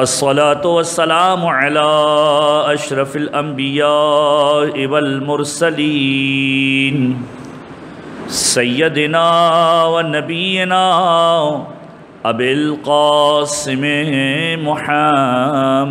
अस्सलाम अशरफ़िलम्बिया इवलमरसलिन सैदना व नबीना अबिल कासिम महम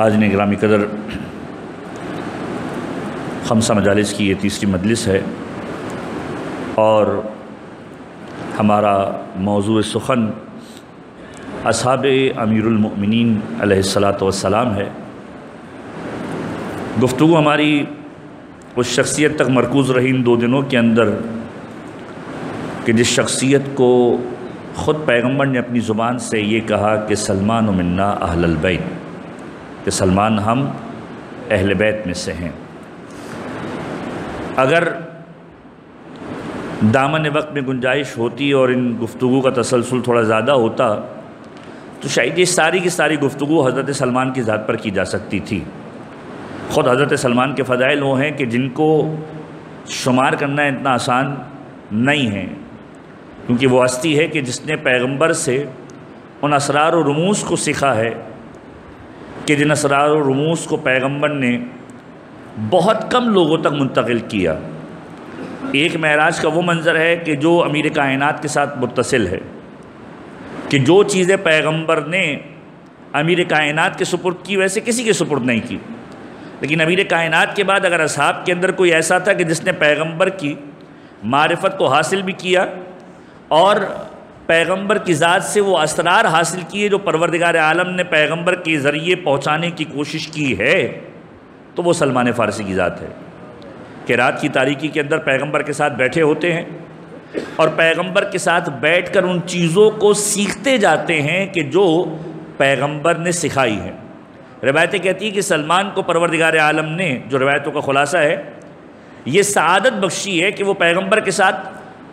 आज ने ग्रामी कदर खमसा मजालिस की ये तीसरी मजलिस है और हमारा मौजू सुखन असहाब अमीरमिन सलाम है। गुफ्तु हमारी उस शख्सियत तक मरकूज़ रही इन दो दिनों के अंदर कि जिस शख्सियत को ख़ुद पैगंबर ने अपनी ज़ुबान से ये कहा कि सलमान मन्ना अहलबैत कि सलमान हम अहल बैत में से हैं। अगर दामन वक्त में गुंजाइश होती और इन गुफ्तु का तसलसल थोड़ा ज़्यादा होता तो शायद ये सारी की सारी गुफ्तु हज़रत सलमान की ज़ात पर की जा सकती थी। ख़ुद हज़रत सलमान के फ़जाइल वो हैं कि जिनको शुमार करना इतना आसान नहीं है, क्योंकि वो हस्ती है कि जिसने पैगंबर से उन असरार रमूस को सीखा है कि जिन असरार रमूस को पैगंबर ने बहुत कम लोगों तक मुंतकिल किया। एक महराज का वो मंज़र है कि जो अमीर कायनात के साथ मुतसिल है, कि जो चीज़ें पैगंबर ने अमीर कायनात के सुपुर्द की, वैसे किसी के सुपुर्द नहीं की। लेकिन अमीर कायनात के बाद अगर असहाब के अंदर कोई ऐसा था कि जिसने पैगंबर की मारफत को हासिल भी किया, और पैगंबर की ज़ात से वो असरार हासिल किए जो परवरदिगार आलम ने पैगंबर के ज़रिए पहुँचाने की कोशिश की है तो वो सलमान फ़ारसी की ज़ात है। कि रात की तारीकी के अंदर पैगंबर के साथ बैठे होते हैं और पैगंबर के साथ बैठकर उन चीज़ों को सीखते जाते हैं कि जो पैगंबर ने सिखाई है। रवायतें कहती हैं कि सलमान को परवरदिगार आलम ने, जो रवायतों का खुलासा है, ये सआदत बख्शी है कि वो पैगंबर के साथ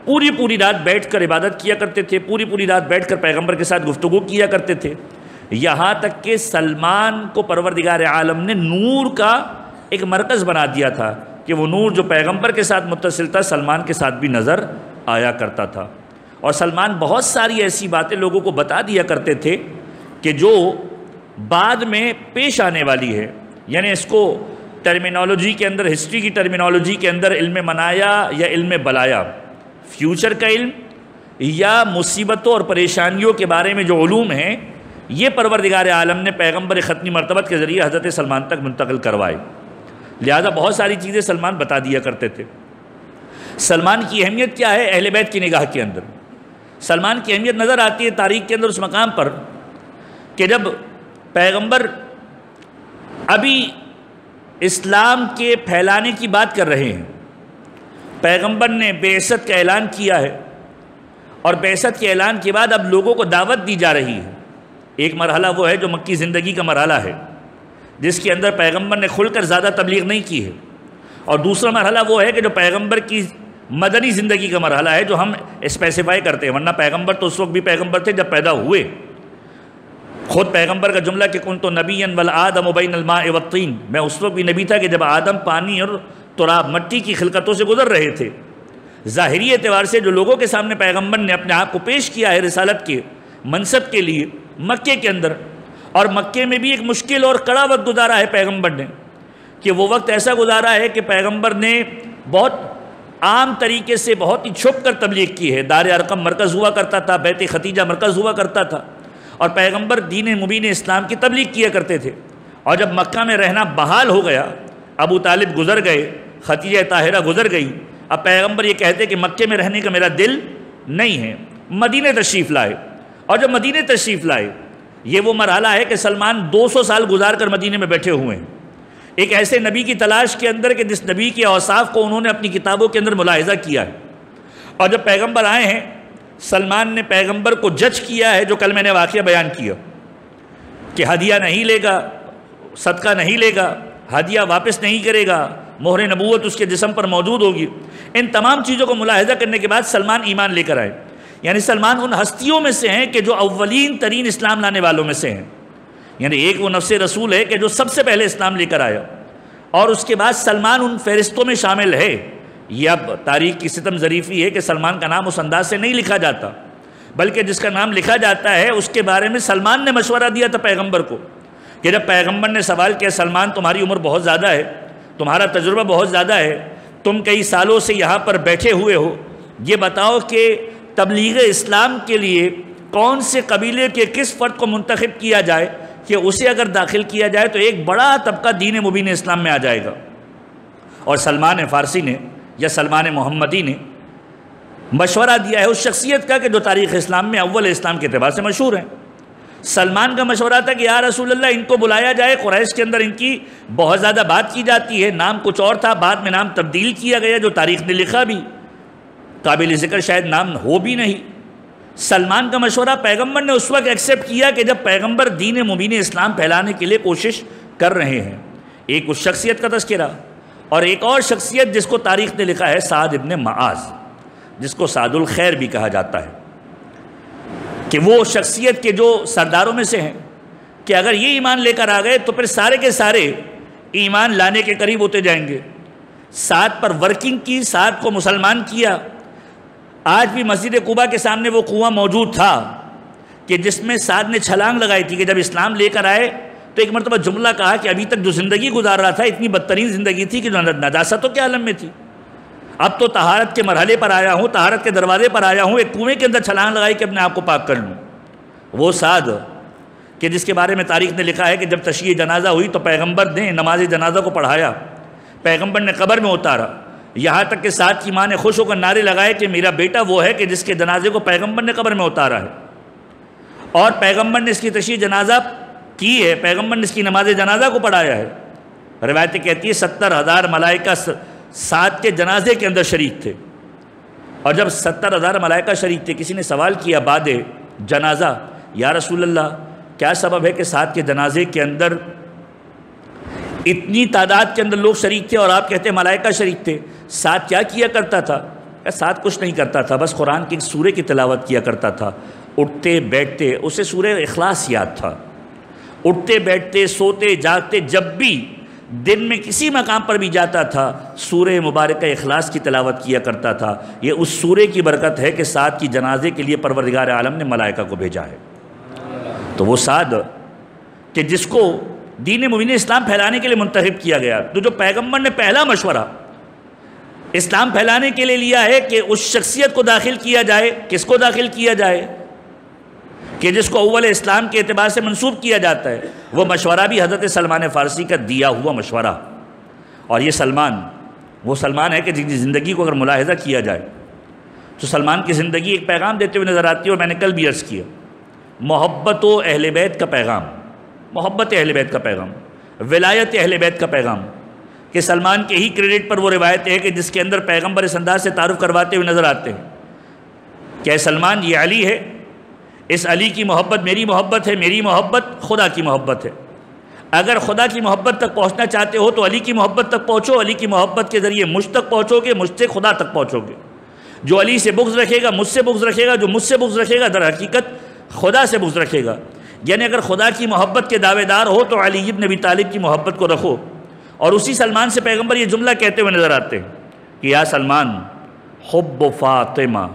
पूरी पूरी रात बैठकर इबादत किया करते थे पूरी पूरी रात बैठकर पैगंबर के साथ गुफ्तु किया करते थे। यहाँ तक कि सलमान को परवरदिगार आलम ने नूर का एक मरकज़ बना दिया था। कि वो नूर जो पैगंबर के साथ मुतसिल था, सलमान के साथ भी नज़र आया करता था। और सलमान बहुत सारी ऐसी बातें लोगों को बता दिया करते थे कि जो बाद में पेश आने वाली है, यानी इसको टर्मिनोलॉजी के अंदर हिस्ट्री की टर्मिनोलॉजी के अंदर इल्म मनाया या इल्म बलाया फ्यूचर का इल्म या मुसीबतों और परेशानियों के बारे में जो ूम हैं, ये परवरदिगार आलम ने पैगंबर ख़तनी मरतबत के ज़रिए हज़रत सलमान तक मुंतकिल करवाए। लिहाजा बहुत सारी चीज़ें सलमान बता दिया करते थे। सलमान की अहमियत क्या है अहल बैत की निगाह के अंदर? सलमान की अहमियत नज़र आती है तारीख के अंदर उस मकाम पर कि जब पैगंबर अभी इस्लाम के फैलाने की बात कर रहे हैं, पैगंबर ने बेसत का ऐलान किया है और बेसत के ऐलान के बाद अब लोगों को दावत दी जा रही है। एक मरहला वो है जो मक्की ज़िंदगी का मरहला है। जिसके अंदर पैगंबर ने खुलकर ज़्यादा तबलीग नहीं की है। और दूसरा मरहला वो है कि जो पैगंबर की मदनी ज़िंदगी का मरहला है, जो हम स्पेसिफाई करते हैं। वरना पैगंबर तो उस वक्त भी पैगंबर थे जब पैदा हुए। खुद पैगंबर का जुमला कि कौन तो नबी वल आदम उबैन अलमावत्तीन मैं उस वक्त भी नबी था कि जब आदम पानी और तुराब मट्टी की खिलकतों से गुजर रहे थे। ज़ाहरी एतवार से जो लोगों के सामने पैगंबर ने अपने आप को पेश किया है रिसालत के, मनसब के लिए, मक्के के अंदर और मक्के में भी एक मुश्किल और कड़ा वक्त गुजारा है पैगंबर ने, कि वो वक्त ऐसा गुजारा है कि पैगंबर ने बहुत आम तरीके से बहुत ही छुप कर तबलीग की है। दार अरकम मरकज़ हुआ करता था, बैत खतीजा मरकज़ हुआ करता था और पैगंबर दीन मुबीन इस्लाम की तबलीग किया करते थे। और जब मक्का में रहना बहाल हो गया, अबू तालिब गुज़र गए, खतीजा ताहिरा गुज़र गई, अब पैगंबर ये कहते कि मक्के में रहने का मेरा दिल नहीं है। मदीने तशरीफ़ लाए। और जब मदीने तशरीफ़ लाए ये वो मरहला है कि सलमान 200 साल गुजार कर मदीने में बैठे हुए हैं। एक ऐसे नबी की तलाश के अंदर कि जिस नबी के अवसाफ को उन्होंने अपनी किताबों के अंदर मुलाहजा किया है। और जब पैगंबर आए हैं, सलमान ने पैगंबर को जज किया है, जो कल मैंने वाक़ बयान किया, कि हदिया नहीं लेगा, सदका नहीं लेगा, हदिया वापस नहीं करेगा मोहर नबूत उसके जिसम पर मौजूद होगी। इन तमाम चीज़ों को मुलाहजा करने के बाद सलमान ईमान लेकर आए। यानी सलमान उन हस्तियों में से हैं कि जो अव्वलीन तरीन इस्लाम लाने वालों में से हैं। यानी एक वो नफ्स रसूल है कि जो सबसे पहले इस्लाम लेकर आया। और उसके बाद सलमान उन फहरिस्तों में शामिल है। यह अब तारीख की सितम ज़रीफ़ी है कि सलमान का नाम उस अंदाज से नहीं लिखा जाता। बल्कि जिसका नाम लिखा जाता है, उसके बारे में सलमान ने मशवरा दिया था पैगंबर को कि जब पैगंबर ने सवाल किया, सलमान तुम्हारी उम्र बहुत ज़्यादा है, तुम्हारा तजुर्बा बहुत ज़्यादा है, तुम कई सालों से यहाँ पर बैठे हुए हो। ये बताओ कि तबलीग इस्लाम के लिए कौन से कबीले के किस फ़र्द को मंतखब किया जाए कि उसे अगर दाखिल किया जाए तो एक बड़ा तबका दीन मुबीन इस्लाम में आ जाएगा। और सलमान फ़ारसी ने या सलमान मोहम्मदी ने मशवरा दिया है उस शख्सियत का कि जो तारीख़ इस्लाम में अव्वल इस्लाम के अतबार से मशहूर हैं। सलमान का मशवरा था कि यार रसूल इनको बुलाया जाए, क्रैश के अंदर इनकी बहुत ज़्यादा बात की जाती है, नाम कुछ और था, बाद में नाम तब्दील किया गया, जो तारीख़ ने लिखा भी। काबिल ज़िक्र शायद नाम हो भी नहीं। सलमान का मशवरा पैगंबर ने उस वक्त एक्सेप्ट किया कि जब पैगंबर दीन मुबीन इस्लाम फैलाने के लिए कोशिश कर रहे हैं, एक उस शख्सियत का तस्करा। और एक और शख्सियत जिसको तारीख़ ने लिखा है, साद इबन माज जिसको सादुल खैर भी कहा जाता है। कि वो शख्सियत के जो सरदारों में से हैं, कि अगर ये ईमान लेकर आ गए तो फिर सारे के सारे ईमान लाने के करीब होते जाएँगे। सात पर वर्किंग की सात को मुसलमान किया आज भी मस्जिद कुबा के सामने वो कुआँ मौजूद था कि जिसमें साद ने छलांग लगाई थी कि जब इस्लाम लेकर आए तो एक मरतबा जुमला कहा कि अभी तक जो ज़िंदगी गुजार रहा था, इतनी बदतरीन ज़िंदगी थी कि जो नजासतों के आलम में थी। अब तो तहारत के मरहले पर आया हूँ, तहारत के दरवाजे पर आया हूँ, एक कुएँ के अंदर छलांग लगाई कि अपने आप को पाक कर लूँ। वो साद, कि जिसके बारे में तारीख ने लिखा है कि जब तशी जनाजा हुई तो पैगंबर ने नमाज़ जनाजा को पढ़ाया। पैगंबर ने कबर में उतारा। यहाँ तक कि साथ की माँ ने खुश होकर नारे लगाए कि मेरा बेटा वो है कि जिसके जनाजे को पैगंबर ने कबर में उतारा है। और पैगंबर ने इसकी तशी जनाजा की है पैगंबर ने इसकी नमाज़ जनाजा को पढ़ाया है। रवायतें कहती है, सत्तर हज़ार मलाइका सात के जनाजे के अंदर शरीक थे। और जब सत्तर हज़ार मलाइका शरीक थे, किसी ने सवाल किया बाद, जनाजा, या रसूल क्या सबब है कि सात के जनाजे के अंदर इतनी तादाद के अंदर लोग शरीक थे और आप कहते हैं मलाइका शरीक थे? सात क्या किया करता था? क्या साथ कुछ नहीं करता था, बस कुरान की सूर्य की तलावत किया करता था। उठते, बैठते, उसे सूर्य अखलास याद था। उठते, बैठते, सोते, जागते, जब भी दिन में किसी मकाम पर भी जाता था सूर्य मुबारक अखलास की तलावत किया करता था। ये उस सूर्य की बरकत है कि साद की जनाजे के लिए परवरदिगार आलम ने मलाइका को भेजा है। तो वो साद कि जिसको दीन मुबीन इस्लाम फैलाने के लिए मुंतखब किया गया। तो जो पैगंबर ने पहला मशवरा इस्लाम फैलाने के लिए लिया है कि उस शख्सियत को दाखिल किया जाए। किसको दाखिल किया जाए? कि जिसको अव्वल इस्लाम के अतबार से मंसूब किया जाता है। वह मशवरा भी हज़रत सलमान फ़ारसी का दिया हुआ मशवरा। और ये सलमान, वो सलमान है कि जिनकी ज़िंदगी को अगर मुलाहजा किया जाए तो सलमान की ज़िंदगी एक पैगाम देते हुए नज़र आती है और मैंने कल भी अर्ज़ किया। मोहब्बत अहल बैत का पैगाम, मोहब्बत अहल बैत का पैगाम, विलायत अहल बैत का पैगाम। कि सलमान के ही क्रेडिट पर वो रिवायत है कि जिसके अंदर पैगंबर इस अंदाज से तारुफ करवाते हुए नज़र आते हैं। क्या सलमान, ये अली है? इस अली की मोहब्बत मेरी मोहब्बत है, मेरी मोहब्बत खुदा की मोहब्बत है। अगर खुदा की मोहब्बत तक पहुँचना चाहते हो तो अली की मोहब्बत तक पहुंचो, अली की मोहब्बत के ज़रिए मुझ तक पहुंचोगे, मुझसे खुदा तक पहुंचोगे। जो अली से बुग्ज़ रखेगा, मुझसे बुग्ज़ रखेगा, जो मुझसे बुग्ज़ रखेगा, दर हकीकत खुदा से बुग्ज़ रखेगा। यानी अगर खुदा की मोहब्बत के दावेदार हो तो अली नबी तालिब की मोहब्बत को रखो। और उसी सलमान से पैगंबर ये जुमला कहते हुए नज़र आते हैं कि या सलमान हब फ़ातिमा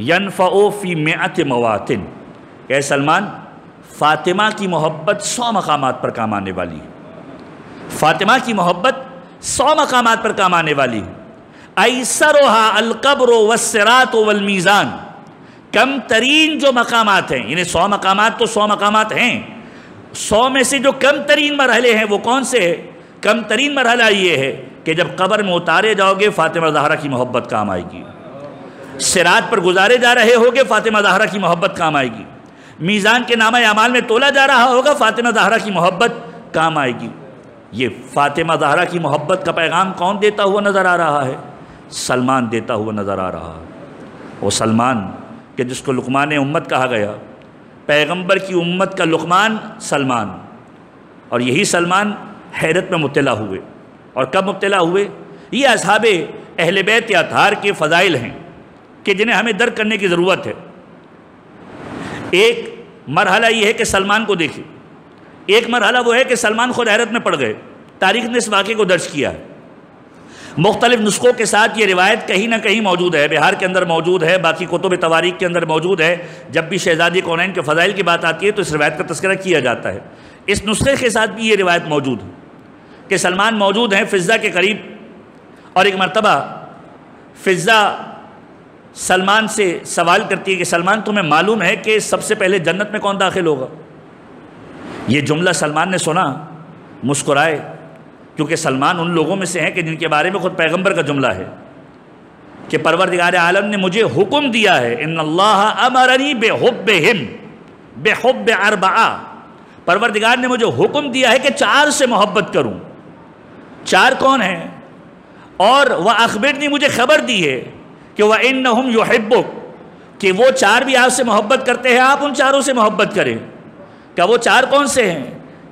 यनफ़ो फ़ी मेत मवातिन। क्या सलमान, फ़ातिमा की मोहब्बत सौ मकाम पर काम आने वाली है। फ़ातिमा की मोहब्बत सौ मकाम पर काम आने वाली है। ऐसरोहा अलकब्र वसरात वलमीज़ान। कम तरीन जो मकाम हैं यानी सौ मकाम तो सौ मकाम हैं। सौ में से जो कम तरीन मरहले हैं, वो कौन से है? कम तरीन मरहला ये है कि जब कब्र में उतारे जाओगे, फ़ातिमा जहरा की मोहब्बत काम आएगी। सिरात पर गुजारे जा रहे होगे, फ़ातिमा जहरा की मोहब्बत काम आएगी। मीज़ान के नामा अमाल में तोला जा रहा होगा, फ़ातिमा जहरा की मोहब्बत काम आएगी। ये फ़ातिमा जहरा की मोहब्बत का पैगाम कौन देता हुआ नज़र आ रहा है? सलमान देता हुआ नज़र आ रहा है। वो सलमान, कि जिसको लुकमान उम्मत कहा गया, पैगंबर की उम्मत का लुकमान सलमान। और यही सलमान हैरत में मुबतला हुए। और कब मुबतला हुए? ये असहाब अहल बैत थार के फ़जाइल हैं कि जिन्हें हमें दर्द करने की ज़रूरत है। एक मरहला ये है कि सलमान को देखें। एक मरहला वो है कि सलमान खुद हैरत में पड़ गए। तारीख ने इस वाक़े को दर्ज किया है। मुख्तलिफ़ नुस्खों के साथ ये रिवायत कहीं ना कहीं मौजूद है। बिहार के अंदर मौजूद है, बाकी कुतुब तवारीख के अंदर मौजूद है। जब भी शहजादी कौन के फ़जाइल की बात आती है तो इस रिवायत का तस्करा किया जाता है। इस नुस्खे के साथ भी ये रिवायत मौजूद है कि सलमान मौजूद हैं फ़िज़ा के करीब और एक मरतबा फ़िज़ा सलमान से सवाल करती है कि सलमान, तुम्हें मालूम है कि सबसे पहले जन्नत में कौन दाखिल होगा? ये जुमला सलमान ने सुना, मुस्कुराए, क्योंकि सलमान उन लोगों में से हैं कि जिनके बारे में खुद पैगंबर का जुमला है कि परवरदिगार आलम ने मुझे हुक्म दिया है इन अल्लाह अमरनी बेहब हिम बेहब अरबा परवरदिगार ने मुझे हुक्म दिया है कि चार से मोहब्बत करूँ। चार कौन है? और वह अखबिर ने मुझे खबर दी है कि वह इन हम युहिब्बुक, कि वो चार भी आपसे मोहब्बत करते हैं, आप उन चारों से मोहब्बत करें। क्या वो चार कौन से हैं?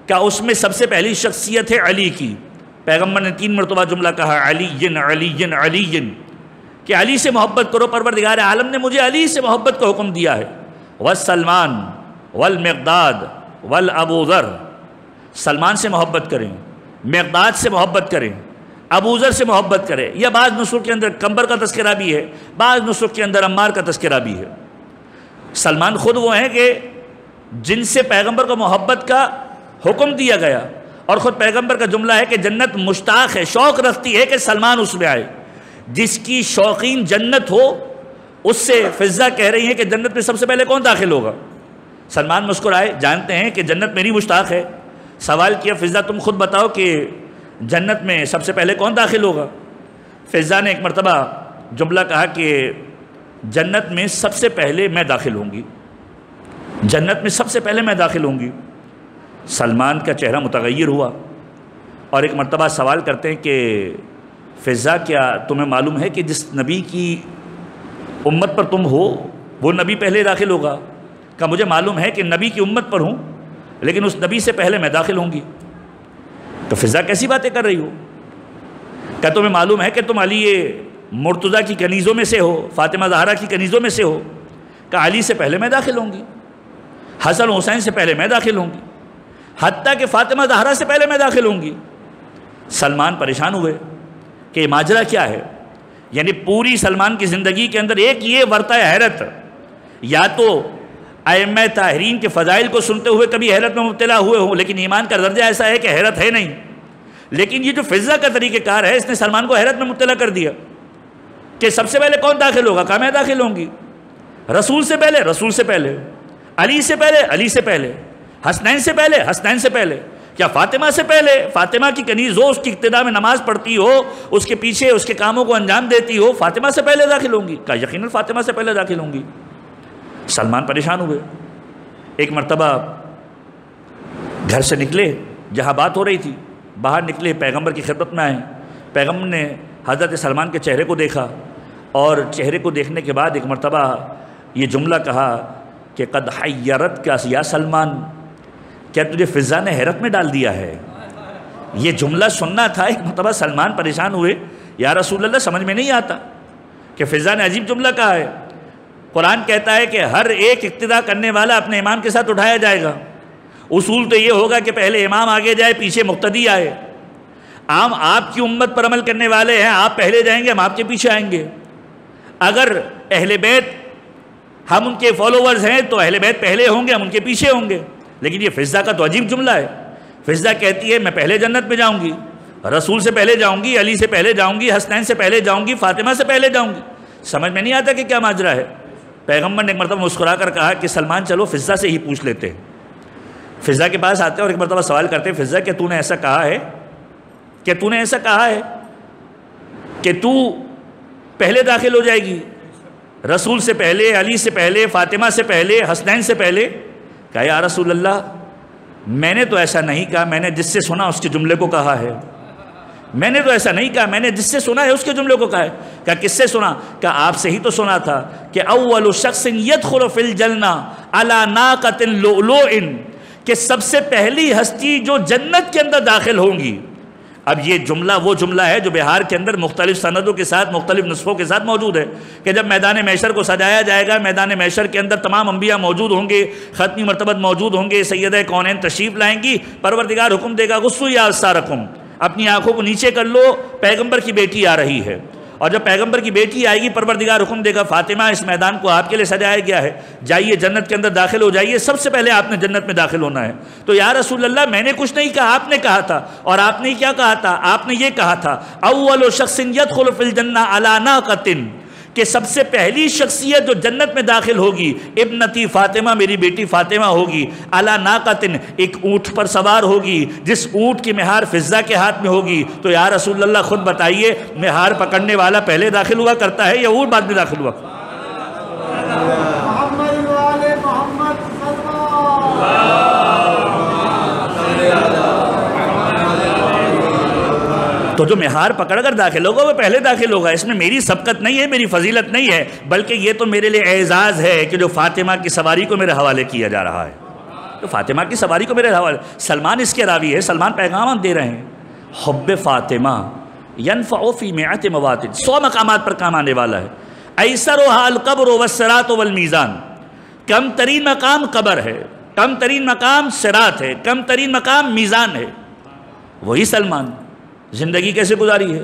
क्या उसमें सबसे पहली शख्सियत है अली की? पैगंबर ने तीन मरतबा जुमला कहा अली यन अली अली कि अली से मोहब्बत करो, परवरदिगार आलम ने मुझे अली से मोहब्बत का हुक्म दिया है। व सलमान, वल मकदाद वल अबूज़र सलमान से मोहब्बत करें मकदाद से मोहब्बत करें अबूज़र से मोहब्बत करें या बाज़ नसुख के अंदर कंबर का तस्करा भी है, बाज़ नसुख के अंदर अम्मार का तस्करा भी है। सलमान ख़ुद वो हैं कि जिनसे पैगंबर को मोहब्बत का हुक्म दिया गया, और ख़ुद पैगंबर का जुमला है कि जन्नत मुश्ताक है, शौक़ रखती है कि सलमान उसमें आए। जिसकी शौकीन जन्नत हो, उससे फ़िज़ा कह रही है कि जन्नत में सबसे पहले कौन दाखिल होगा? सलमान मुस्कुराए, जानते हैं कि जन्नत मेरी मुश्ताक है। सवाल किया फ़िज़ा तुम खुद बताओ कि जन्नत में सबसे पहले कौन दाखिल होगा? फिज़ा ने एक मरतबा जुमला कहा कि जन्नत में सबसे पहले मैं दाखिल होंगी। जन्नत में सबसे पहले मैं दाखिल होंगी। सलमान का चेहरा मुतगैर हुआ और एक मरतबा सवाल करते हैं कि फिज़ा क्या तुम्हें मालूम है कि जिस नबी की उम्मत पर तुम हो, वो नबी पहले दाखिल होगा? का मुझे मालूम है कि नबी की उम्मत पर हूँ, लेकिन उस नबी से पहले मैं दाखिल होंगी। तो फ़िज़ा कैसी बातें कर रही हो? क्या तुम्हें मालूम है कि तुम अली मुर्तज़ा की कनीज़ों में से हो, फ़ातिमा जहरा की कनीज़ों में से हो, क्या अली से पहले मैं दाखिल होंगी? हसन हुसैन से पहले मैं दाखिल होंगी। हती कि फ़ातिमा जहरा से पहले मैं दाखिल होंगी। सलमान परेशान हुए कि माजरा क्या है? यानी पूरी सलमान की ज़िंदगी के अंदर एक ये वर्ता हैरत, या तो अम ताहरीन के फ़जाइल को सुनते हुए कभी हैरत में मुबतला हुए हों, लेकिन ईमान का दर्जा ऐसा है कि हैरत है नहीं। लेकिन ये जो फ़िज़ा का तरीक़ेकार है, इसने सलमान को हैरत में मुबतला कर दिया कि सबसे पहले कौन दाखिल होगा? कहा मैं दाखिल होंगी। रसूल से पहले, रसूल से पहले, अली से पहले, अली से पहले, हसनैन से पहले, हसनैन से पहले क्या फ़ातिमा से पहले, फ़ातिमा की कनीज़ उसकी इब्तदा में नमाज़ पढ़ती हो, उसके पीछे उसके कामों को अंजाम देती हो, फ़ातिमा से पहले दाखिल होंगी। क्या यकीन फ़ातिमा से पहले दाखिल होंगी। सलमान परेशान हुए। एक मरतबा घर से निकले, जहाँ बात हो रही थी, बाहर निकले, पैगंबर की खिदमत में आए। पैगंबर ने हज़रत सलमान के चेहरे को देखा और चेहरे को देखने के बाद एक मरतबा ये जुमला कहा कि, कद हैरत का या सलमान, क्या तुझे फ़िज़ा ने हैरत में डाल दिया है? ये जुमला सुनना था, एक मरतबा सलमान परेशान हुए, या रसूल समझ में नहीं आता कि फ़िज़ा ने अजीब जुमला कहा है? कुरान कहता है कि हर एक इक्तदा करने वाला अपने इमाम के साथ उठाया जाएगा। उसूल तो ये होगा कि पहले इमाम आगे जाए, पीछे मुख्तदी आए। आम आपकी उम्मत पर अमल करने वाले हैं, आप पहले जाएँगे, हम आपके पीछे आएँगे। अगर अहल बैत, हम उनके फॉलोअर्स हैं तो अहल बैत पहले होंगे, हम उनके पीछे होंगे। लेकिन ये फ़िज़ा का तो अजीब जुमला है। फ़िज़ा कहती है, मैं पहले जन्नत में जाऊँगी, रसूल से पहले जाऊँगी, अली से पहले जाऊँगी, हसनैन से पहले जाऊँगी, फ़ातिमा से पहले जाऊँगी। समझ में नहीं आता कि क्या माजरा है? पैगंबर ने एक मरतबा मुस्कुरा कर कहा कि, सलमान, चलो फ़िज़ा से ही पूछ लेते हैं। फ़िज़ा के पास आते हैं और एक मरतबा सवाल करते हैं फ़िज़ा क्या तूने ऐसा कहा है? क्या तूने ऐसा कहा है कि तू पहले दाखिल हो जाएगी? रसूल से पहले, अली से पहले, फ़ातिमा से पहले, हसनैन से पहले? कहा, या रसूल अल्लाह मैंने तो ऐसा नहीं कहा, मैंने जिससे सुना उसके जुमले को कहा है। मैंने तो ऐसा नहीं कहा मैंने जिससे सुना है उसके जुमले को कहा है। क्या किससे सुना? क्या आपसे ही तो सुना था कि अव्वल शख्स यद खुरफिल जलना अला ना कतिन लो, इन कि सबसे पहली हस्ती जो जन्नत के अंदर दाखिल होंगी। अब ये जुमला वो जुमला है जो बिहार के अंदर मुख्तलिफ़ सनदों के साथ मुख्तलिफ़ नुस्खों के साथ मौजूद है कि जब मैदान मैशर को सजाया जाएगा मैदान मैशर के अंदर तमाम अम्बिया मौजूद होंगे ख़त्मी मरतबत मौजूद होंगे सैद कौन तशरीफ़ लाएँगी परवरदिगार हुक्म देगा गुस्सू या रकम अपनी आँखों को नीचे कर लो, पैगंबर की बेटी आ रही है। और जब पैगंबर की बेटी आएगी, परवरदिगार हुक्म देगा, फातिमा, इस मैदान को आपके लिए सजाया गया है। जाइए, जन्नत के अंदर दाखिल हो जाइए। सबसे पहले आपने जन्नत में दाखिल होना है। तो या रसूल अल्लाह मैंने कुछ नहीं कहा, आपने कहा था। और आपने क्या कहा था? आपने ये कहा था, अव्वल शख्सियत खुलफिल जन्ना अलाना कतिन कि सबसे पहली शख्सियत जो जन्नत में दाखिल होगी, इब्नती फ़ातिमा, मेरी बेटी फ़ातिमा होगी। अला नाकतिन, एक ऊँट पर सवार होगी, जिस ऊँट की मेहार फ़िज़ा के हाथ में होगी। तो यार रसूल ख़ुद बताइए, मेहार पकड़ने वाला पहले दाखिल हुआ, करता है या ऊँट बाद में दाखिल हुआ? तो जो मेहार पकड़ कर दाखिल होगा वो पहले दाखिल होगा। इसमें मेरी सबकत नहीं है, मेरी फजीलत नहीं है, बल्कि ये तो मेरे लिए एजाज़ है कि जो फ़ातिमा की सवारी को मेरे हवाले किया जा रहा है। तो फ़ातिमा की सवारी को मेरे हवाले, सलमान इसके रावी है, सलमान पैगाम दे रहे हैं। हब फ़ातिमा यनफ़ी में मवात सौ मकाम पर काम आने वाला है। ऐसर हाल कब्र वसरात वलमीज़ान कम तरीन मकाम कबर है, कम तरीन मकाम सरात है, कम तरीन मकाम मीज़ान है। वही सलमान ज़िंदगी कैसे गुजारी है?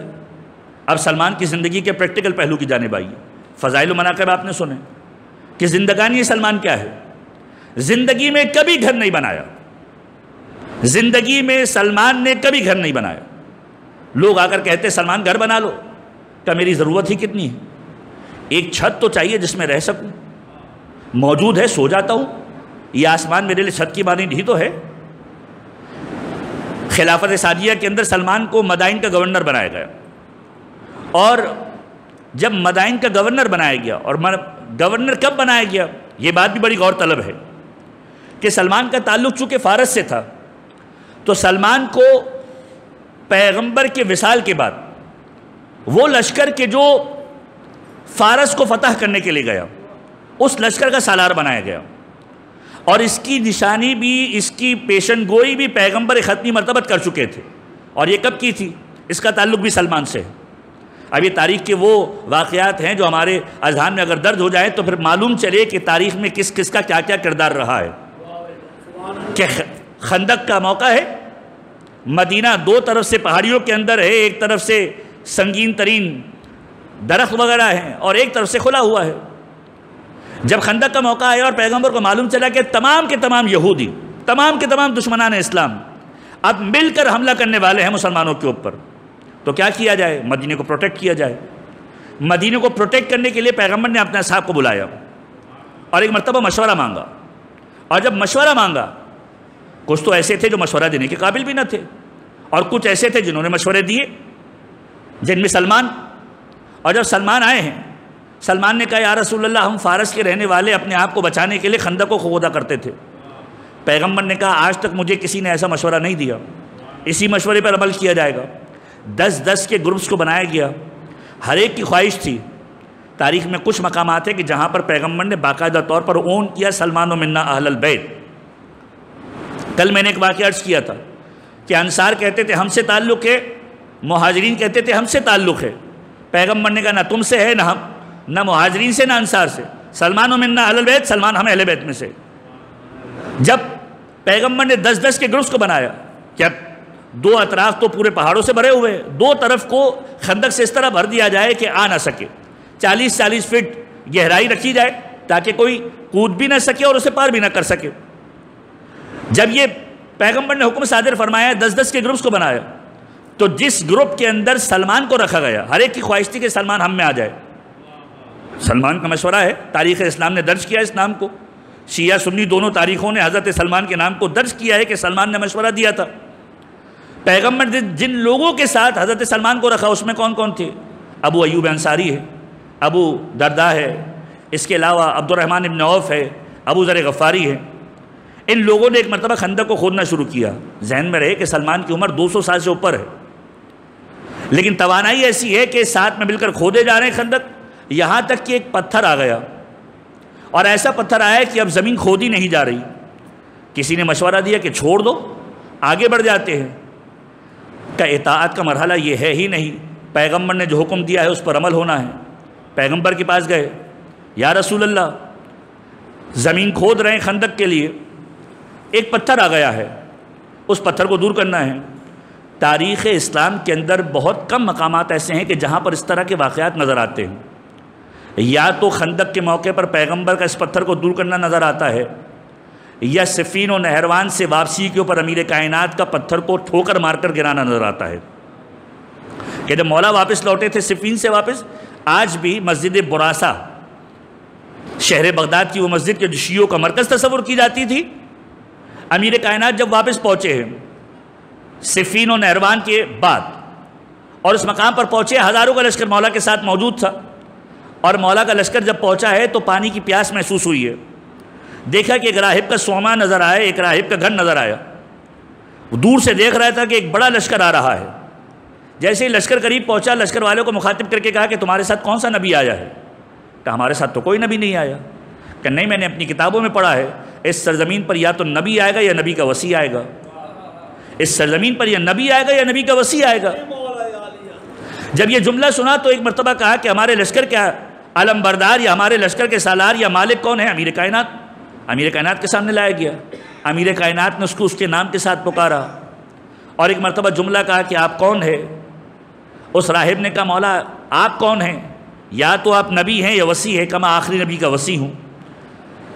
अब सलमान की ज़िंदगी के प्रैक्टिकल पहलू की जाने आइए। फ़जाइल मनाकब आपने सुने कि ज़िंदगानी सलमान क्या है? ज़िंदगी में कभी घर नहीं बनाया। ज़िंदगी में सलमान ने कभी घर नहीं बनाया। लोग आकर कहते, सलमान, घर बना लो। क्या मेरी ज़रूरत ही कितनी है? एक छत तो चाहिए जिसमें रह सकूँ। मौजूद है, सो जाता हूँ। ये आसमान मेरे लिए छत की बानी नहीं तो है। खिलाफत सादिया के अंदर सलमान को मदाइन का गवर्नर बनाया गया। और जब मदाइन का गवर्नर बनाया गया और गवर्नर कब बनाया गया, ये बात भी बड़ी गौर तलब है कि सलमान का ताल्लुक चूँकि फ़ारस से था तो सलमान को पैगंबर के विसाल के बाद वो लश्कर के जो फ़ारस को फतह करने के लिए गया, उस लश्कर का सालार बनाया गया। और इसकी निशानी भी, इसकी पेशन गोई भी पैगंबर ख़त्मी मरतबत कर चुके थे। और ये कब की थी? इसका ताल्लुक भी सलमान से है। अब ये तारीख़ के वो वाक़ात हैं जो हमारे अजहान में अगर दर्ज हो जाए तो फिर मालूम चले कि तारीख़ में किस किस का क्या क्या किरदार रहा है। कि खंदक का मौका है? मदीना दो तरफ़ से पहाड़ियों के अंदर है, एक तरफ़ से संगीन तरीन दरख्त वगैरह हैं और एक तरफ़ से खुला हुआ है। जब खंदक का मौका आया और पैगंबर को मालूम चला कि तमाम के तमाम यहूदी, तमाम के तमाम दुश्मनान इस्लाम, अब मिलकर हमला करने वाले हैं मुसलमानों के ऊपर। तो क्या किया जाए? मदीने को प्रोटेक्ट किया जाए। मदीने को प्रोटेक्ट करने के लिए पैगंबर ने अपने साहब को बुलाया और एक मरतबा मशवरा मांगा। और जब मशवरा मांगा, कुछ तो ऐसे थे जो मशवरा देने के काबिल भी न थे और कुछ ऐसे थे जिन्होंने मशवरे दिए, जिनमें सलमान, और जब सलमान आए हैं सलमान ने कहा यार रसूलुल्लाह, हम फ़ारस के रहने वाले अपने आप को बचाने के लिए खंदक को खोदा करते थे। पैगंबर ने कहा, आज तक मुझे किसी ने ऐसा मशवरा नहीं दिया। इसी मशवरे पर अमल किया जाएगा। दस दस के ग्रुप्स को बनाया गया। हर एक की ख्वाहिश थी। तारीख में कुछ मकाम हैं कि जहाँ पर पैगंबर ने बाकायदा तौर पर ओन किया, सलमान मन्ना अहल बैत। कल मैंने एक वाक्य अर्ज़ किया था कि अनसार कहते थे, हमसे ताल्लुक़ है। महाजरीन कहते थे, हमसे ताल्लुक़ है। पैगंबर ने कहा, ना तुमसे है, ना हम ना महाजरीन से, ना अंसार से। सलमान मन्ना अहल बैत, सलमान हम अहल बैत में से। जब पैगंबर ने दस दस के ग्रुप्स को बनाया क्या दो अतराफ तो पूरे पहाड़ों से भरे हुए, दो तरफ़ को खंदक से इस तरह भर दिया जाए कि आ ना सके। चालीस चालीस फिट गहराई रखी जाए, ताकि कोई कूद भी ना सके और उसे पार भी ना कर सके। जब ये पैगंबर ने हुक्म सादिर फरमाया दस दस के ग्रुप्स को बनाया तो जिस ग्रुप के अंदर सलमान को रखा गया, हर एक की ख्वाहिश थी कि सलमान हम में आ जाए। सलमान का मशवरा है, तारीख़ इस्लाम ने दर्ज किया इस नाम को। शिया सुन्नी दोनों तारीखों ने हज़रत सलमान के नाम को दर्ज किया है कि सलमान ने मशवरा दिया था। पैगंबर जिन लोगों के साथ हज़रत सलमान को रखा, उसमें कौन कौन थे? अबू अयूब अंसारी है, अबू दरदा है, इसके अलावा अब्दुलरहमान इबन औफ है, अबू ज़र गफ़ारी है। इन लोगों ने एक मरतबा खंदक को खोदना शुरू किया। जहन में रहे कि सलमान की उम्र 200 साल से ऊपर है। लेकिन तोानाई ऐसी है कि साथ में मिलकर खोदे जा रहे हैं खंदक। यहाँ तक कि एक पत्थर आ गया। और ऐसा पत्थर आया कि अब ज़मीन खोदी नहीं जा रही। किसी ने मशवरा दिया कि छोड़ दो, आगे बढ़ जाते हैं। का इतात का मरहला ये है ही नहीं। पैगंबर ने जो हुक्म दिया है उस पर अमल होना है। पैगंबर के पास गए, या रसूल अल्लाह ज़मीन खोद रहे हैं खंदक के लिए। एक पत्थर आ गया है, उस पत्थर को दूर करना है। तारीख़ इस्लाम के अंदर बहुत कम मकाम ऐसे हैं कि जहाँ पर इस तरह के वाक़ात नज़र आते हैं। या तो खंदक के मौके पर पैगंबर का इस पत्थर को दूर करना नज़र आता है, या सफ़ीन और नहरवान से वापसी के ऊपर अमीर कायनात का पत्थर को ठोकर मारकर गिराना नज़र आता है। कि जब मौला वापस लौटे थे सफ़ीन से वापस, आज भी मस्जिद बुरासा, शहर बगदाद की वो मस्जिद के शियों का मरकज़ तस्वुर की जाती थी। अमीर कायनात जब वापस पहुँचे हैं सिफ़ीन और नहरवान के बाद, और उस मकाम पर पहुँचे, हज़ारों का लश्कर मौला के साथ मौजूद था। और मौला का लश्कर जब पहुँचा है तो पानी की प्यास महसूस हुई है। देखा कि एक राहिब का सोमा नज़र आया, एक राहिब का घर नज़र आया। दूर से देख रहा था कि एक बड़ा लश्कर आ रहा है। जैसे ही लश्कर करीब पहुँचा, लश्कर वाले को मुखातिब करके कहा कि तुम्हारे साथ कौन सा नबी आया है? कहा, हमारे साथ तो कोई नबी नहीं आया। कि नहीं, मैंने अपनी किताबों में पढ़ा है। इस सरजमीन पर या तो नबी आएगा या नबी का वसी आएगा। इस सरजमीन पर या नबी आएगा या नबी का वसी आएगा। जब ये जुमला सुना तो एक मरतबा कहा कि, हमारे लश्कर क्या आलम बरदार या हमारे लश्कर के सालार या मालिक कौन है? अमीर कायनात। अमीर कायनात के सामने लाया गया। अमीर कायनात ने उसको उसके नाम के साथ पुकारा। और एक मरतबा जुमला कहा कि आप कौन है? उस राहिब ने कहा, मौला, आप कौन हैं? या तो आप नबी हैं या वसी है, कमा आखिरी नबी का वसी हूँ।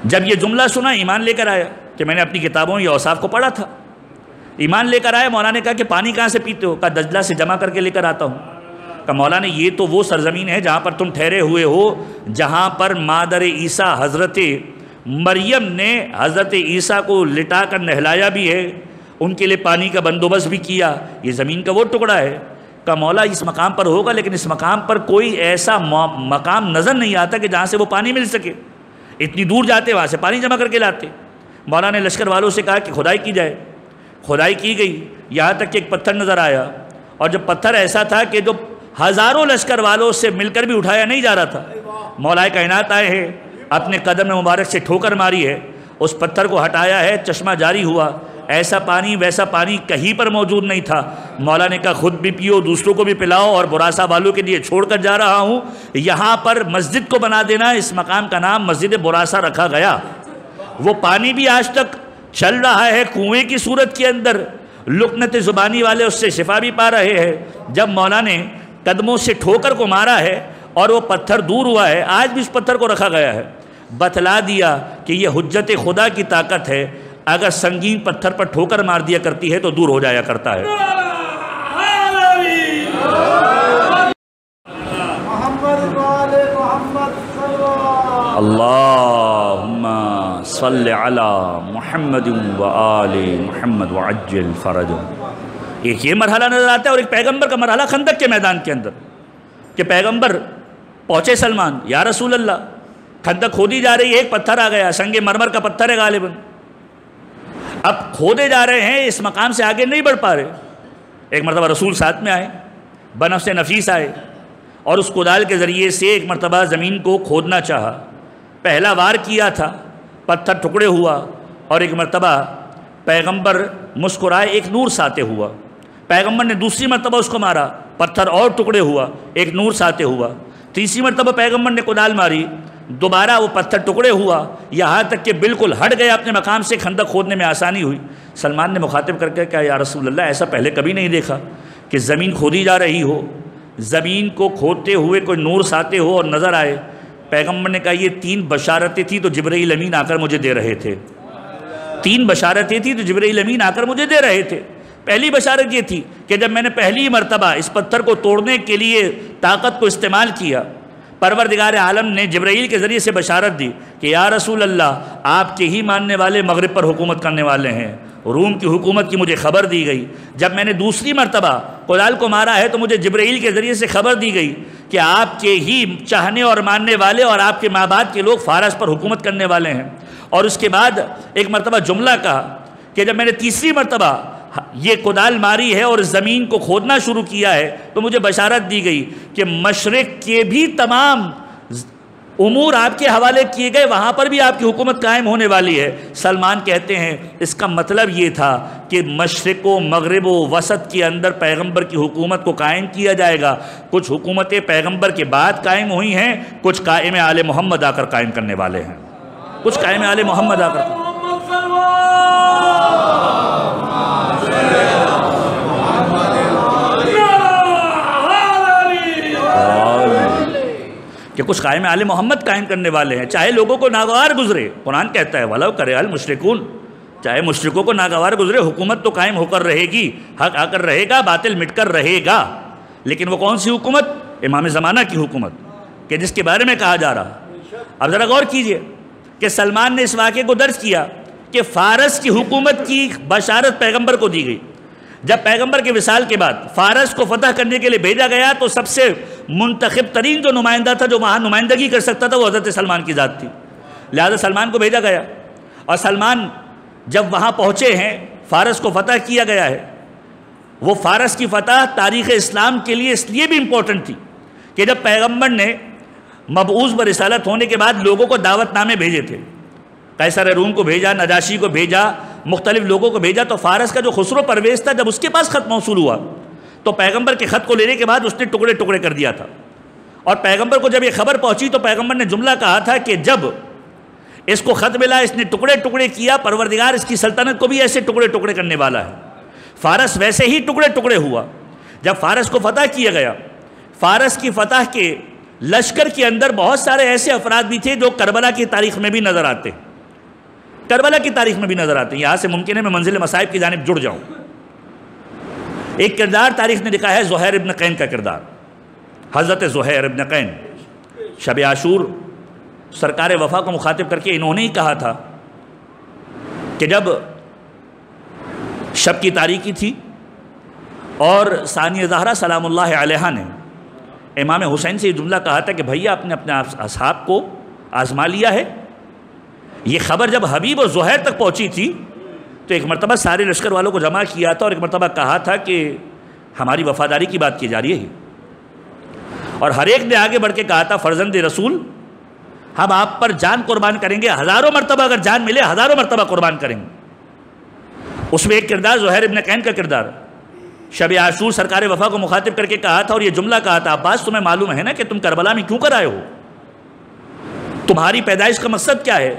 जब ये जुमला सुना, ईमान लेकर आया कि मैंने अपनी किताबों या औसाफ को पढ़ा था। ईमान लेकर आया, मौला ने कहा कि पानी कहाँ से पीते हो? कहा, दजला से जमा करके लेकर आता हूँ। कहा मौला ने ये तो वो सरजमीन है जहाँ पर तुम ठहरे हुए हो, जहाँ पर मादर ईसा हज़रत मरियम ने हज़रत ईसा को लिटा कर नहलाया भी है, उनके लिए पानी का बंदोबस्त भी किया। ये ज़मीन का वो टुकड़ा है। का मौला इस मकाम पर होगा, लेकिन इस मकाम पर कोई ऐसा मकाम नज़र नहीं आता कि जहाँ से वो पानी मिल सके। इतनी दूर जाते, वहाँ से पानी जमा करके लाते। मौला ने लश्कर वालों से कहा कि खुदाई की जाए। खुदाई की गई। यहाँ तक कि एक पत्थर नज़र आया। और जब पत्थर ऐसा था कि जो हज़ारों लश्कर वालों से मिलकर भी उठाया नहीं जा रहा था। मौलाए कायनात आए हैं, अपने कदम मुबारक से ठोकर मारी है, उस पत्थर को हटाया है, चश्मा जारी हुआ। ऐसा पानी, वैसा पानी कहीं पर मौजूद नहीं था। मौला ने कहा, खुद भी पियो, दूसरों को भी पिलाओ और बुरासा वालों के लिए छोड़ कर जा रहा हूँ। यहाँ पर मस्जिद को बना देना, इस मकाम का नाम मस्जिद बुरासा रखा गया। वो पानी भी आज तक चल रहा है, कुएँ की सूरत के अंदर। लुकनत ज़ुबानी वाले उससे शिफा भी पा रहे हैं। जब मौला ने कदमों से ठोकर को मारा है और वो पत्थर दूर हुआ है। आज भी उस पत्थर को रखा गया है। बतला दिया कि ये हजत खुदा की ताकत है। अगर संगीन पत्थर पर ठोकर मार दिया करती है तो दूर हो जाया करता है। अल्लाहुम्मा सल्लि अला मोहम्मद व आले मोहम्मद एक ये मरहला नज़र आता है और एक पैगंबर का मरहला खंदक के मैदान के अंदर, कि पैगंबर, पहुँचे सलमान, या रसूल अल्लाह खंदक खोदी जा रही है, एक पत्थर आ गया, संगे मरमर का पत्थर है गालिबन। अब खोदे जा रहे हैं, इस मकाम से आगे नहीं बढ़ पा रहे। एक मरतबा रसूल साथ में आए बनफ से नफीस आए, और उस कुदाल के ज़रिए से एक मरतबा ज़मीन को खोदना चाहा। पहला वार किया था, पत्थर टुकड़े हुआ, और एक मरतबा पैगंबर मुस्कुराए, एक नूर साते हुआ। पैगंबर ने दूसरी मरतबा उसको मारा, पत्थर और टुकड़े हुआ, एक नूर साते हुआ। तीसरी मरतबा पैगंबर ने कुदाल मारी, दोबारा वो पत्थर टुकड़े हुआ, यहाँ तक कि बिल्कुल हट गए अपने मकाम से, खंदक खोदने में आसानी हुई। सलमान ने मुखातिब करके कहा, या रसूल अल्लाह ऐसा पहले कभी नहीं देखा कि ज़मीन खोदी जा रही हो। ज़मीन को खोदते हुए कोई नूर साते हो और नज़र आए। पैगंबर ने कहा, ये तीन बशारतें थी तो जबरील अमीन आकर मुझे दे रहे थे। तीन बशारतें थी तो जबरील अमीन आकर मुझे दे रहे थे। पहली बशारत ये थी कि जब मैंने पहली मरतबा इस पत्थर को तोड़ने के लिए ताकत को इस्तेमाल किया, परवरदिगार आलम ने जबरील के ज़रिए से बशारत दी कि, या रसूल अल्लाह आपके ही मानने वाले मगरब पर हुकूमत करने वाले हैं। रूम की हुकूमत की मुझे खबर दी गई। जब मैंने दूसरी मरतबा कुलाल को मारा है तो मुझे जबरील के ज़रिए से खबर दी गई कि, आपके ही चाहने और मानने वाले और आपके माँ बाप के लोग फ़ारस पर हुकूमत करने वाले हैं। और उसके बाद एक मरतबा जुमला कहा कि, जब मैंने तीसरी मरतबा ये कुदाल मारी है और ज़मीन को खोदना शुरू किया है तो मुझे बशारत दी गई कि मशरक़ के भी तमाम उमूर आपके हवाले किए गए, वहाँ पर भी आपकी हुकूमत कायम होने वाली है। सलमान कहते हैं, इसका मतलब ये था कि मशरक़ मगरब वसत के अंदर पैगंबर की हुकूमत को कायम किया जाएगा। कुछ हुकूमतें पैगंबर के बाद कायम हुई हैं, कुछ कायम आल मोहम्मद आकर कायम करने वाले हैं। कुछ कायम आल मोहम्मद आकर कि कुछ कायम आल मोहम्मद कायम करने वाले हैं। चाहे लोगों को नागवार गुजरे, कुरान कहता है, वाला करे अल मुशरकून। चाहे मुशरकों को नागवार गुजरे, हुकूमत तो कायम होकर रहेगी, हक आकर रहेगा, बातिल मिटकर रहेगा। लेकिन वो कौन सी हुकूमत? इमाम ज़माना की हुकूमत, कि जिसके बारे में कहा जा रहा। अब ज़रा गौर कीजिए कि सलमान ने इस वाक़े को दर्ज किया कि फ़ारस की हुकूमत की बशारत पैगंबर को दी गई। जब पैगंबर के विसाल के बाद फ़ारस को फतह करने के लिए भेजा गया तो सबसे मुंतखब तरीन जो नुमाइंदा था, जो वहाँ नुमाइंदगी कर सकता था, वो हज़रत सलमान की ज़ात थी। लिहाजा सलमान को भेजा गया। और सलमान जब वहाँ पहुँचे हैं, फ़ारस को फतह किया गया है, वो फ़ारस की फ़तह तारीख़ इस्लाम के लिए इसलिए भी इम्पोर्टेंट थी कि जब पैगंबर ने मबूज़ ब रिसालत होने के बाद लोगों को दावतनामे भेजे थे, कैसर रूम को भेजा, नजाशी को भेजा, मुख्तलिफ़ लोगों को भेजा तो फ़ारस का जो खुसरो परवेज़ था, जब उसके पास ख़त मौसू हुआ तो पैगंबर के ख़त को लेने के बाद उसने टुकड़े टुकड़े कर दिया था। और पैगंबर को जब ये खबर पहुँची तो पैगंबर ने जुमला कहा था कि जब इसको ख़त मिला, इसने टुकड़े टुकड़े किया, परवरदिगार इसकी सल्तनत को भी ऐसे टुकड़े टुकड़े करने वाला है। फ़ारस वैसे ही टुकड़े टुकड़े हुआ। जब फ़ारस को फतह किया गया, फ़ारस की फतह के लश्कर के अंदर बहुत सारे ऐसे अफराद भी थे जो करबला की तारीख में भी नज़र आते। करबला की तारीख में भी नज़र आते हैं। यहाँ से मुमकिन है मैं मंजिल मसाइब की जानब जुड़ जाऊँ। एक किरदार तारीख ने लिखा है जहैर इबन कैन का किरदार। हज़रत जहैर इबन कैन, शब आशूर, सरकार वफा को मुखातिब करके इन्होंने ही कहा था कि जब शब की तारीखी थी और सानिया जहरा सलाम ने इमाम हुसैन से ये जुमला कहा था कि भैया, आपने अपने असहाब को आजमा लिया है। ये खबर जब हबीब और जहैर तक पहुँची थी तो एक मरतबा सारे लश्कर वालों को जमा किया था और एक मरतबा कहा था कि हमारी वफादारी की बात की जा रही है। और हर एक ने आगे बढ़ के कहा था, फर्जंद रसूल, हम आप पर जान कुर्बान करेंगे। हज़ारों मरतबा अगर जान मिले, हज़ारों मरतबा कुर्बान करेंगे। उसमें एक किरदार, जहैर इबन कैन का किरदार। शब आशूर सरकार वफा को मुखातिब करके कहा था और ये जुमला कहा था, अब्बास, तुम्हें मालूम है ना कि तुम करबला में क्यों कर आए हो? तुम्हारी पैदाइश का मकसद क्या है?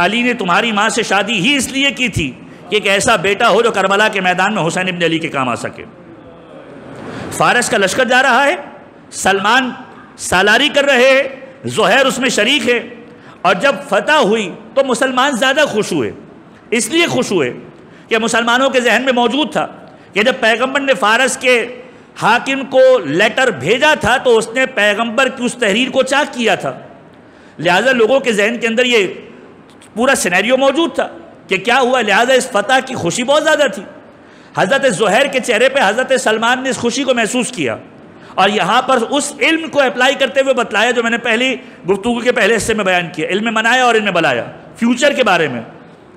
अली ने तुम्हारी माँ से शादी ही इसलिए की थी कि एक ऐसा बेटा हो जो करबला के मैदान में हुसैन इब्न अली के काम आ सके। फारस का लश्कर जा रहा है, सलमान सालारी कर रहे हैं, जहर उसमें शरीक है, और जब फतह हुई तो मुसलमान ज़्यादा खुश हुए। इसलिए खुश हुए कि मुसलमानों के जहन में मौजूद था कि जब पैगंबर ने फारस के हाकिम को लेटर भेजा था तो उसने पैगंबर की उस तहरीर को चाक किया था। लिहाजा लोगों के जहन के अंदर ये पूरा सिनेरियो मौजूद था। कि क्या हुआ? लिहाजा इस फतह की खुशी बहुत ज़्यादा थी। हज़रत जहर के चेहरे पर हज़रत सलमान ने इस खुशी को महसूस किया। और यहाँ पर उस इल्म को अप्लाई करते हुए बतलाया जो मैंने पहली गुफ्तु के पहले हिस्से में बयान किया। इल्म मनाया और इनमें बलाया। फ्यूचर के बारे में।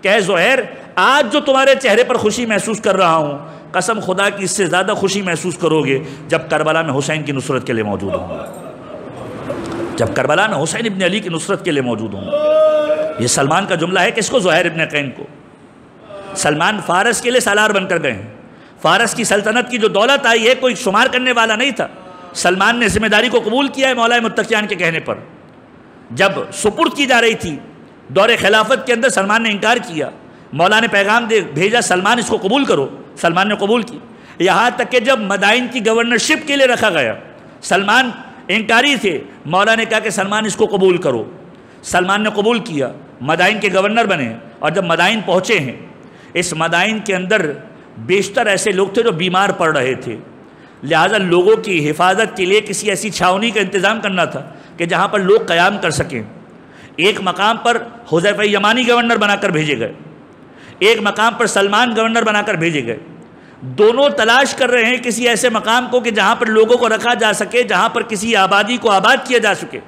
कह, जहर, आज जो तुम्हारे चेहरे पर खुशी महसूस कर रहा हूँ, कसम खुदा की, इससे ज़्यादा खुशी महसूस करोगे जब करबला में हुसैन की नुसरत के लिए मौजूद होंगे जब करबला में हुसैन इबन अली की नुसरत के लिए मौजूद होंगे ये सलमान का जुमला है किसको जहर इबन कैन को। सलमान फ़ारस के लिए सालार बनकर गए हैं। फ़ारस की सल्तनत की जो दौलत आई है कोई शुमार करने वाला नहीं था। सलमान ने ज़िम्मेदारी को कबूल किया है मौलाए मुतकियान के कहने पर। जब सुपुर्द की जा रही थी, दौरे खिलाफत के अंदर सलमान ने इनकार किया। मौला ने पैगाम दे, भेजा, सलमान इसको कबूल करो। सलमान ने कबूल की। यहाँ तक कि जब मदाइन की गवर्नरशिप के लिए रखा गया, सलमान इनकारी थे। मौला ने कहा कि सलमान इसको कबूल करो। सलमान ने कबूल किया। मदाइन के गवर्नर बने और जब मदाइन पहुँचे हैं, इस मदाइन के अंदर बेशतर ऐसे लोग थे जो बीमार पड़ रहे थे। लिहाजा लोगों की हिफाजत के लिए किसी ऐसी छावनी का इंतज़ाम करना था कि जहाँ पर लोग क़याम कर सकें। एक मकाम पर हुजैफ यमानी गवर्नर बनाकर भेजे गए। एक मकाम पर सलमान गवर्नर बनाकर भेजे गए। दोनों तलाश कर रहे हैं किसी ऐसे मकाम को कि जहाँ पर लोगों को रखा जा सके, जहाँ पर किसी आबादी को आबाद किया जा सके।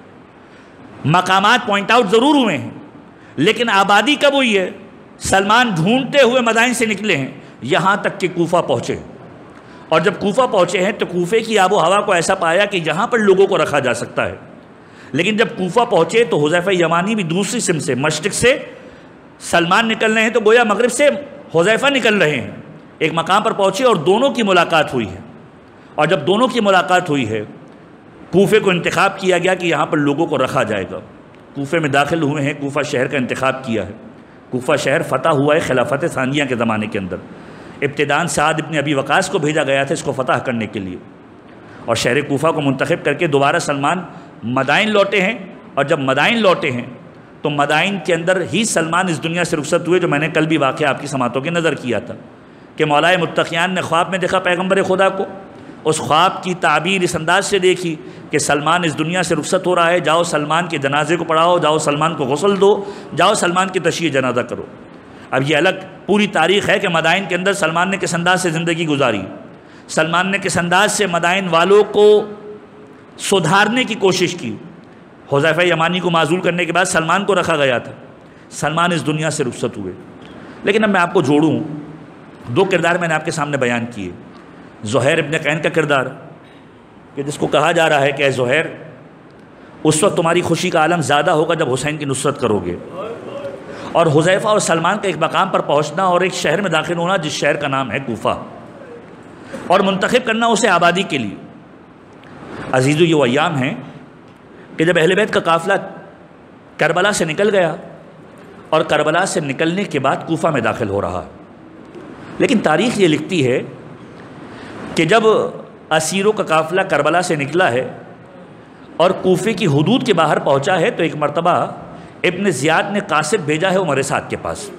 मकामात पॉइंट आउट ज़रूर हुए हैं। लेकिन आबादी कब हुई है? सलमान ढूंढते हुए मदाइन से निकले हैं, यहाँ तक कि कोफा पहुँचे। और जब कोफा पहुँचे हैं तो कोफे की आबो हवा को ऐसा पाया कि यहाँ पर लोगों को रखा जा सकता है। लेकिन जब कोफा पहुँचे तो हुजैफ़ यमानी भी दूसरी सिम से, मशरक से सलमान निकल रहे हैं तो गोया मगरब से हुजैफ़ा निकल रहे हैं। एक मकाम पर पहुँचे और दोनों की मुलाकात हुई है। और जब दोनों की मुलाकात हुई है, कोफे को इंतखब किया गया कि यहाँ पर लोगों को रखा जाएगा। कोफे में दाखिल हुए हैं, कोफा शहर का इंतखब किया है। कोफा शहर फ़तह हुआ है खिलाफत सानिया के ज़माने के अंदर। इब्तदान साद इबन अभी वकास को भेजा गया था इसको फ़तह करने के लिए। और शहर कोफा को मंतखब करके दोबारा सलमान मदाइन लौटे हैं, और जब मदाइन लौटे हैं तो मदाइन के अंदर ही सलमान इस दुनिया से रुखसत हुए जो मैंने कल भी वाक़ आपकी समातों के नज़र किया था, कि मौलाए मुतकियान ने ख्वाब में देखा पैगंबर खुदा को। उस ख्वाब की ताबीर इस अंदाज से देखी कि सलमान इस दुनिया से रुखसत हो रहा है, जाओ सलमान के जनाजे को पढ़ाओ, जाओ सलमान को गसल दो, जाओ सलमान की तशी जनाजा करो। अब ये अलग पूरी तारीख़ है कि मदाइन के अंदर सलमान ने किस अंदाज से ज़िंदगी गुजारी? सलमान ने किस अंदाज से मदाइन वालों को सुधारने की कोशिश की? हुजैफ़ यमानी को माजूल करने के बाद सलमान को रखा गया था। सलमान इस दुनिया से रुखसत हुए। लेकिन अब मैं आपको जोड़ूँ, दो किरदार मैंने आपके सामने बयान किए। जहैर इबन कैन का किरदार, कि जिसको कहा जा रहा है कि जहैर, उस वक्त तुम्हारी खुशी का आलम ज़्यादा होगा जब हुसैन की नुसरत करोगे। और हुजैफ़ा और सलमान का एक मकाम पर पहुँचना और एक शहर में दाखिल होना, जिस शहर का नाम है कोफा, और मुंतखब करना उसे आबादी के लिए। अज़ीज़ ये अयाम हैं कि जब अहल बैत का काफ़िला करबला से निकल गया और करबला से निकलने के बाद कोफा में दाखिल हो रहा। लेकिन तारीख़ ये लिखती है कि जब असीरों का काफ़िला करबला से निकला है और कोफे की हदूद के बाहर पहुँचा है तो एक मरतबा इब्न ज़ियाद ने कासिब भेजा है उमर साद के पास।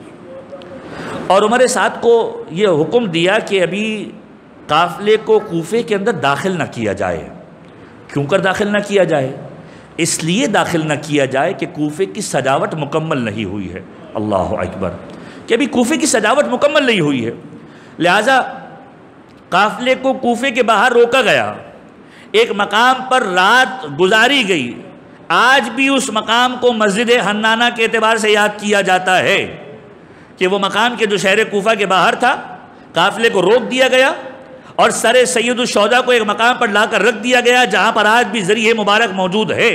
और उमर साद को ये हुक्म दिया कि अभी काफ़िले को कोफे के अंदर दाखिल न किया जाए। क्यों कर दाखिल न किया जाए? इसलिए दाखिल न किया जाए कि कोफे की सजावट मुकम्मल नहीं हुई है। अल्लाह अकबर। कि अभी कोफे की सजावट मुकम्मल नहीं हुई है। लिहाजा काफ़िले को कोफे के बाहर रोका गया। एक मकाम पर रात गुजारी गई। आज भी उस मकाम को मस्जिद हन्नाना के अतबार से याद किया जाता है कि वो मकाम के जो शहर कोफा के बाहर था, काफ़िले को रोक दिया गया और सर सैदुलशौदा को एक मकाम पर लाकर रख दिया गया, जहाँ पर आज भी ज़रिए मुबारक मौजूद है।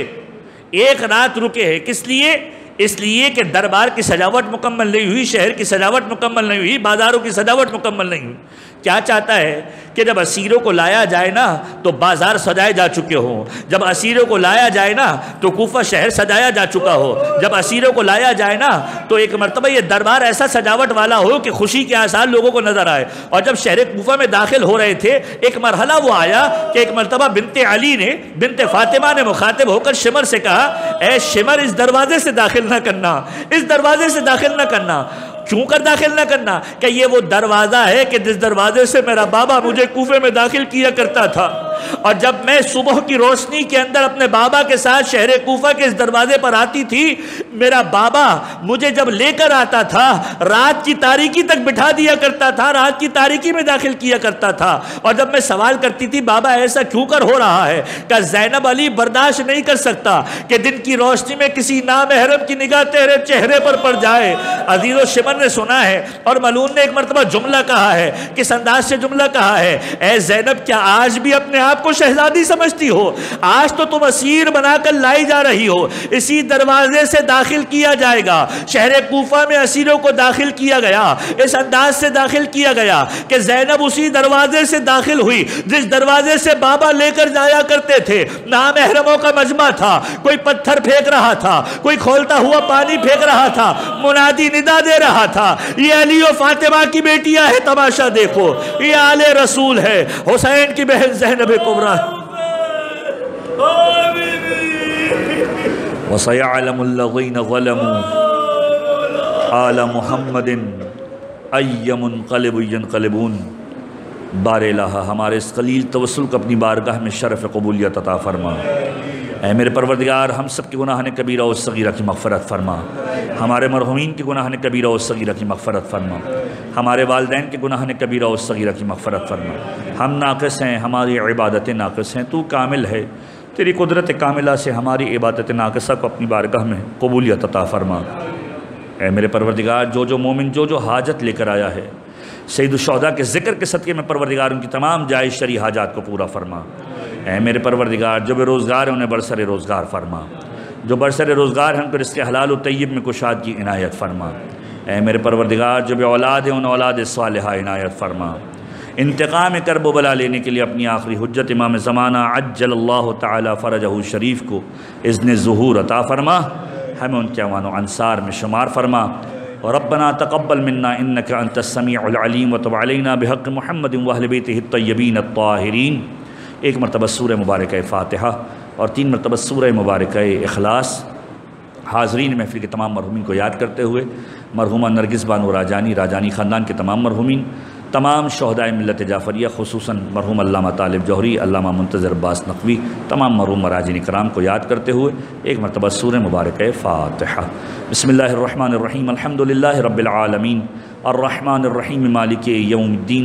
एक रात रुके है। किस लिए? इसलिए कि दरबार की सजावट मुकम्मल नहीं हुई, शहर की सजावट मुकम्मल नहीं हुई, बाज़ारों की सजावट मुकम्मल नहीं हुई। क्या चाहता है कि जब असीरों को लाया जाए ना तो बाज़ार सजाए जा चुके हों। जब असीरों को लाया जाए ना तो कोफा शहर सजाया जा चुका हो। जब असीरों को लाया जाए ना तो एक मरतबा ये दरबार ऐसा सजावट वाला हो कि खुशी के आसार लोगों को नज़र आए। और जब शहर कोफा में दाखिल हो रहे थे, एक मरहला वो आया कि एक मरतबा बिनते अली ने, बिनते फातिमा ने मुखातिब होकर शिमर से कहा ए शिमर, इस दरवाजे से दाखिल ना करना, इस दरवाजे से दाखिल ना करना। क्यों कर दाखिल ना करना। क्या ये वो दरवाज़ा है कि जिस दरवाजे से मेरा बाबा मुझे कूफे में दाखिल किया करता था? और जब मैं सुबह की रोशनी के अंदर अपने बाबा के साथ शहर कोफा के इस दरवाजे पर आती थी, मेरा बाबा मुझे जब लेकर आता था, रात की तारीकी तक बिठा दिया करता था, रात की तारीकी में दाखिल किया करता था। और जब मैं सवाल करती थी, बाबा ऐसा क्यों कर हो रहा है? क्या जैनब अली बर्दाश्त नहीं कर सकता कि दिन की रोशनी में किसी नामहरम की निगाह तेरे चेहरे पर पड़ जाए? अज़ीज़ शिमन ने सुना है और मलून ने एक मरतबा जुमला कहा है किस अंदाज से जुमला कहा है? ए जैनब, क्या आज भी अपने आप को शहजादी समझती हो? आज तो तुम असीर बनाकर लाई जा रही हो। इसी दरवाजे से दाखिल किया जाएगा। शहर कोफा में असीरों को दाखिल किया गया। इस अंदाज से दाखिल किया गया कि जैनब उसी दरवाजे से दाखिल हुई, जिस दरवाजे से बाबा लेकर जाया करते थे। नाम अहरमों का मजमा था। कोई पत्थर फेंक रहा था। कोई खोलता हुआ पानी फेंक रहा था। मुनादी निदा दे रहा था, ये अली और फातिमा की बेटियाँ है, तमाशा देखो। ये आले रसूल है। हुसैन की बहन जहनब कलबून। बार हमारे इस कलील तवसल को अपनी बारगाह में शरफ़ कबूलियत अता फरमा। ए मेरे परवरदिगार, हम सब के गुनाह ने कबीरा और सगीरा की मफ़रत फरमा। हमारे मरहूमिन के गुनाह ने कबीरा सगीरा की मफ़रत फरमा हमारे वालदेन के गुनाह ने कबीरा सगीरा की मफ़रत फरमा हम नाकस हैं, हमारी इबादतें नाकस हैं, तू कामिल है। तेरी कुदरत कामिला से हमारी इबादत नाकसा को अपनी बारगाह में कबूलियत अता फरमा। ए मेरे परवरदिगार, जो जो मोमिन, जो जो हाजत लेकर आया है सईदुलशहदा के ज़िक्र के सदक़े में परवरदिगार, उनकी तमाम जायज़ शरी हाजात को पूरा फरमा। ए मेरे परवरदिगार, जो बेरोज़गार हैं, उन्हें बरसर रोज़गार फरमा। जो बरसर रोज़गार हैं उनको इसके हलाल तय्यब में कुशाद की इनायत फरमा। ए मेरे परवरदिगार, जो बे औलाद हैं, उन औलाद साल इनायत फरमा। इंतकाम करब बला लेने के लिए अपनी आखिरी हजत इमाम ज़माना अज्जल फ़रज शरीफ को इज़न ज़हूर अता फ़रमा। हमें उनके अवान अनसार में शुमार फरमा। और रबना तकबल मन्ना इन अंतसमीम वतवालना बहक़ महमद वहलबीत तयबीन ताहरीन एक मरतबा सूर मुबारक फ़ातहा। और तीन मरतबा सूर मुबारक अखलास हाजरीन महफिल के तमाम मरहूमिन को याद करते हुए, मरहुमा नरगिस बानो राजानी राजानी ख़ानदान के तमाम मरहूमिन, तमाम शहदाय मिलत जाफ़रिया खसूस मरहूम अल्लामा तालब जौहरी, अल्लामा मुंतज़र अब्बास नकवी, तमाम मरहूम मराजिन कराम को याद करते हुए, एक मरतबा सूर मुबारक फ़ातहा। बसमीम रबालमीन अर्रहमानिर्रहीम, मालिक यौमद्दीन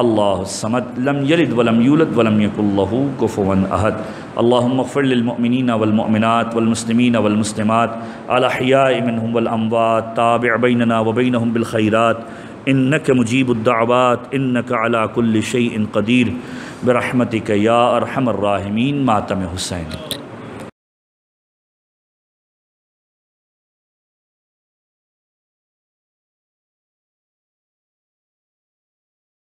अल्लाहुस्समद लम वलम यूलद वलम यकुल लहू कुफुवन अहद अल्लाहुम्मफ़िरमिन वलमिनत वलमसलिमिन वलमसलिमात अलहया मिनहुम वलअमवात ताबि बैनना व बैनहुम बिलखैरात इन्नक मुजीबुद्दावात इन्नक अला कुल्ल शैइन कदीर बरहमतिक या अरहमर राहिमीन मातम हुसैन